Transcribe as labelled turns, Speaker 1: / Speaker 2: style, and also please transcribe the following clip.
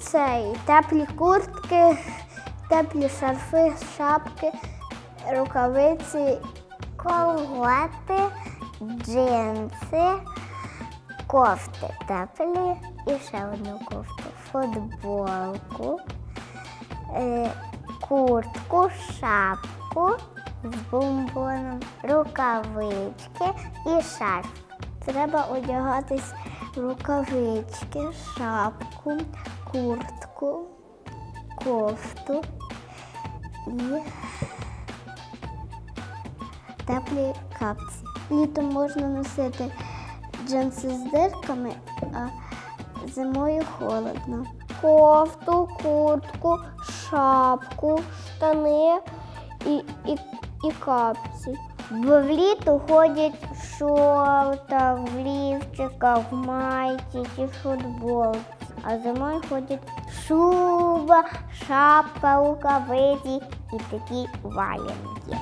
Speaker 1: цей теплі куртки, теплі шарфи, шапки, рукавиці, колготи, джинси, кофти теплі і ще одну кофту, футболку, е, куртку, шапку з бомбоном, рукавички і шарф. Треба одягатись рукавички, шапку, куртку, кофту і теплі капці. Літом можна носити джинси з дирками, а зимою холодно. Кофту, куртку, шапку, штани і, і, і капці. Бо вліту ходять в шортах, лівчиках, в майці чи. А зимою ходять шуба, шапка, рукавиці і такі валянки.